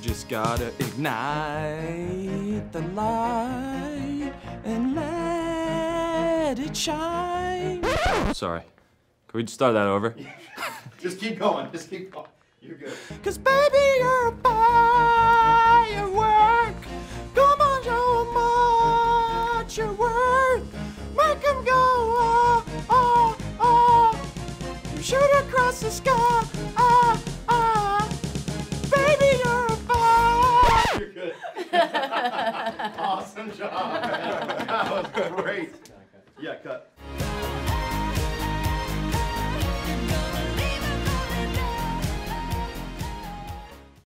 just gotta ignite the light and let it shine. Sorry. Can we just start that over? Just keep going. Just keep going. You're good. Cause baby, you're a firework. Come on, show 'em what you're worth. Make 'em go, ah, ah, ah. You shoot across the sky, ah, awesome job. that was great. Yeah, cut.